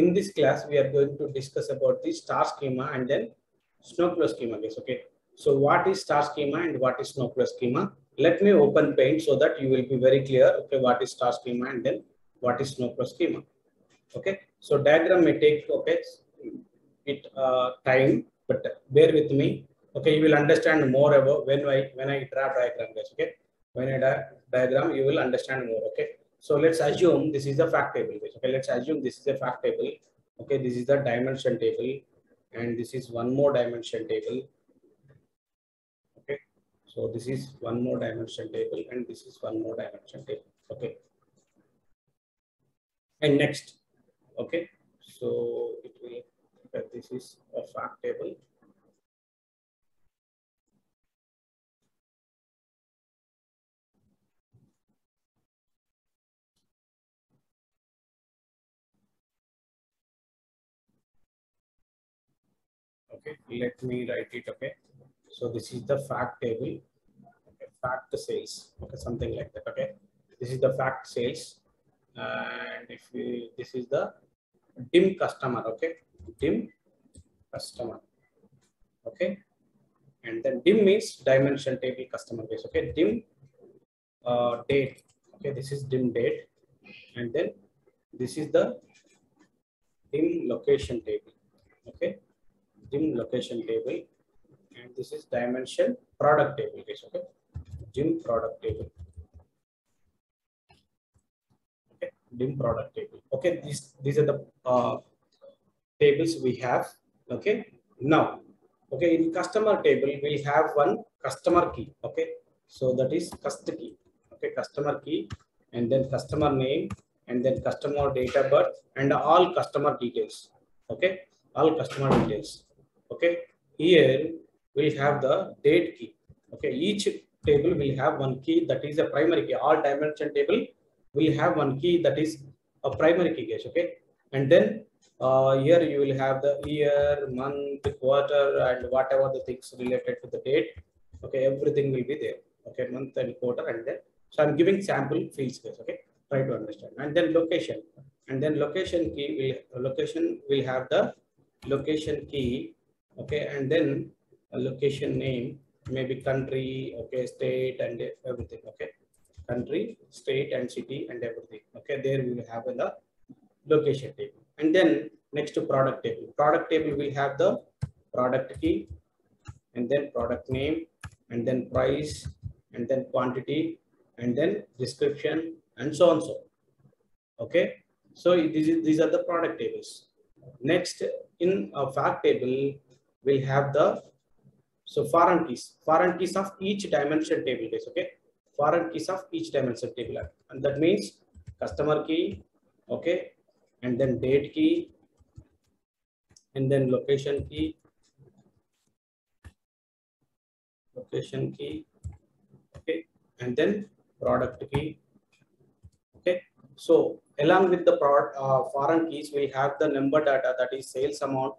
in this class, we are going to discuss about the star schema and then Snowflake schema, guys. Okay. So what is star schema and what is Snowflake schema? Let me open paint so that you will be very clear. Okay, what is star schema and then what is Snowflake schema? Okay. So diagram may take okay it uh, time, but bear with me. Okay, you will understand more about when I when I draw diagram, guys. Okay, when I draw diagram, you will understand more. Okay. So let's assume this is the fact table. Okay, let's assume this is a fact table. Okay, this is the dimension table, and this is one more dimension table. Okay, so this is one more dimension table, and this is one more dimension table. Okay, and next, okay, so it will. This is a fact table. Okay let me write it okay? So this is the fact table okay fact sales okay something like that okay? This is the fact sales and if we this is the dim customer okay? Dim customer okay? And then dim means dimension table customer base okay? Dim uh, date okay? This is dim date and then this is the dim location table okay dim location table. And this is dimension product table guys okay? Dim product table. Okay dim product table. Okay these these are the uh, tables we have okay? Now okay in customer table we have one customer key okay? So that is cust key okay? Customer key and then customer name and then customer date of birth and all customer details okay? All customer details okay? Here we have the date key. Okay? Each table will have one key that is a primary key. All dimension table will have one key that is a primary key okay? And then uh, here you will have the year month quarter and whatever the things related to the date. Okay? Everything will be there. Okay? Month and quarter and then so i'm giving sample fields guys okay? Try to understand. And then location. And then location key will location will have the location key okay and then a location name maybe country okay state and everything okay. Country state and city and everything okay. There we will have the location table. And then next to product table. Product table will have the product key and then product name and then price and then quantity and then description and so on so okay so these, these are the product tables. Next in a fact table will have the so foreign keys foreign keys of each dimension table guys okay? Foreign keys of each dimension table and that means customer key okay? And then date key and then location key location key okay? And then product key okay? So along with the product uh, foreign keys we have the number data that is sales amount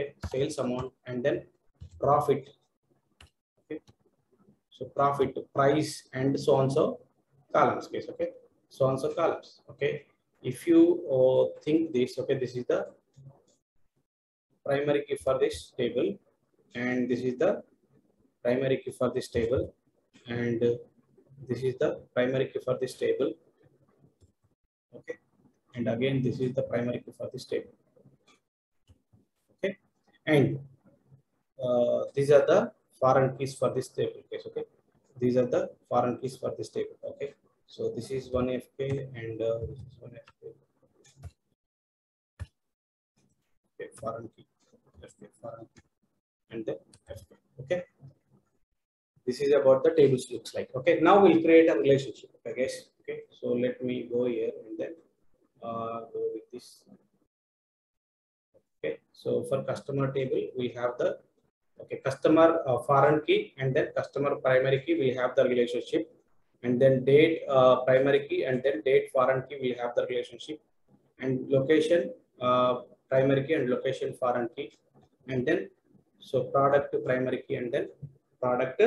okay sales amount and then profit. Okay. So profit price and so on so columns case okay? So on so columns okay? If you uh, think this okay this is the primary key for this table and this is the primary key for this table and this is the primary key for this table okay? And again this is the primary key for this table and uh, these are the foreign keys for this table case okay? These are the foreign keys for this table okay? So this is one fk and uh, this is one fk okay foreign key. Fk foreign key. And then fk okay? This is about the tables looks like okay? Now we'll create a relationship okay guys okay? So let me go here and then uh, go with this so for customer table we have the okay customer uh, foreign key and then customer primary key we have the relationship. And then date uh, primary key and then date foreign key we have the relationship. And location uh, primary key and location foreign key. And then so product primary key and then product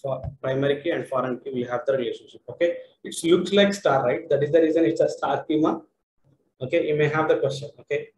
for primary key and foreign key we have the relationship okay? It looks like star right? That is the reason it's a star schema Okay, you may have the question. Okay.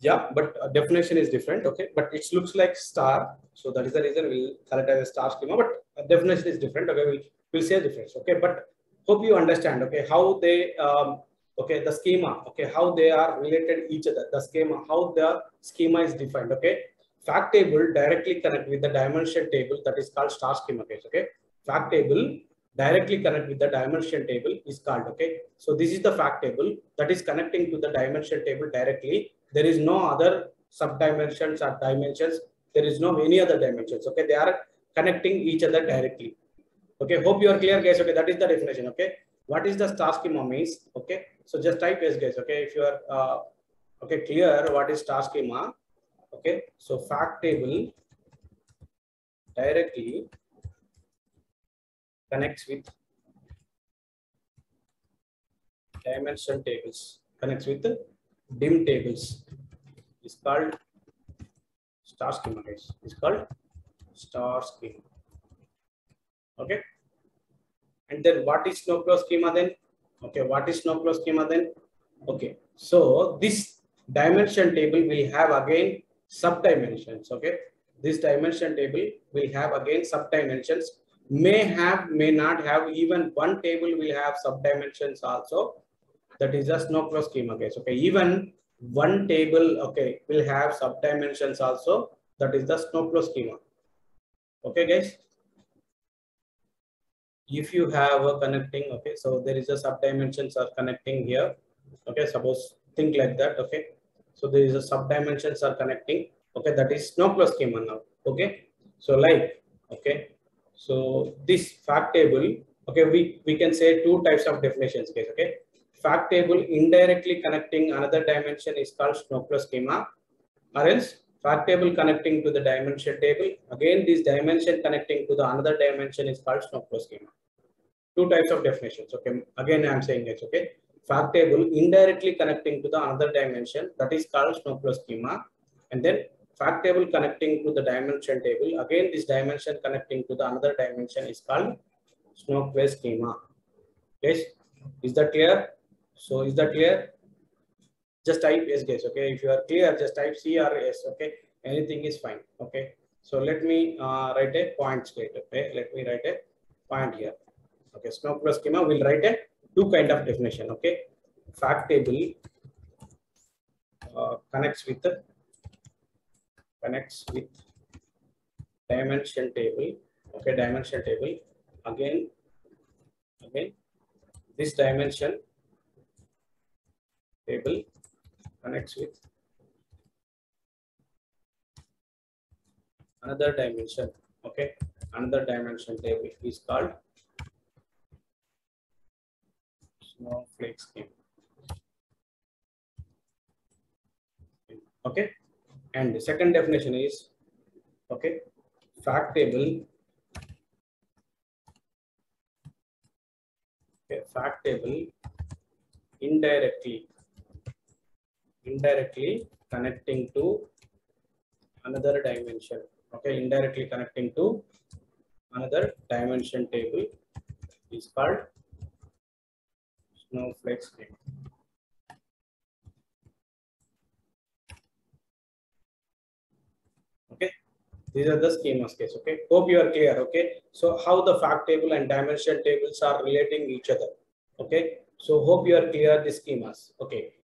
Yeah, but definition is different. Okay, but it looks like star. So that is the reason we'll call it as a star schema, but definition is different. Okay, we'll, we'll say difference. Okay, but hope you understand. Okay, how they, um, okay, the schema. Okay, how they are related each other. The schema, how the schema is defined. Okay, fact table directly connect with the dimension table that is called star schema case. Okay, fact table directly connect with the dimension table is called okay? So this is the fact table that is connecting to the dimension table directly. There is no other sub dimensions or dimensions. There is no any other dimensions okay? They are connecting each other directly okay? Hope you are clear guys okay? That is the definition okay? What is the star schema means okay? So just type yes guys okay? If you are uh, okay clear what is star schema okay? So fact table directly connects with dimension tables, connects with dim tables. It's called star schema guys. It's called star schema. Okay. And then what is snowflake schema then? Okay, what is snowflake schema then? Okay, so this dimension table will have again sub dimensions. Okay, this dimension table will have again sub dimensions may have, may not have, even one table will have subdimensions also. That is just no cross schema case. Okay, even one table, okay, will have subdimensions also. That is the Snowflake schema. Okay, guys. If you have a connecting, okay, so there is a subdimensions are connecting here. Okay, suppose think like that. Okay, so there is a subdimensions are connecting. Okay, that is Snowflake schema now. Okay, so like, okay, so this fact table, okay, we, we can say two types of definitions case, okay. Fact table indirectly connecting another dimension is called Snowflake schema or else fact table connecting to the dimension table. Again, this dimension connecting to the another dimension is called Snowflake schema. Two types of definitions, okay. Again, I'm saying it, okay. Fact table indirectly connecting to the another dimension that is called Snowflake schema. And then fact table connecting to the dimension table. Again, this dimension connecting to the another dimension is called Snowflake schema. Yes, is that clear? So is that clear? Just type yes, guys. Okay, if you are clear, just type C or. Okay, anything is fine. Okay, so let me uh, write a point straight. Okay, let me write a point here. Okay, Snowflake schema. We'll write a two kind of definition. Okay, fact table uh, connects with the connects with dimension table. Okay dimension table. Again again this dimension table. Connects with another dimension. Okay another dimension table is called snowflake scheme. Okay and the second definition is, okay, fact table. Okay, fact table indirectly, indirectly connecting to another dimension. Okay, indirectly connecting to another dimension table is called snowflake scheme. okay these are the schemas case okay hope you are clear okay? So how the fact table and dimension tables are relating each other okay? So hope you are clear the schemas okay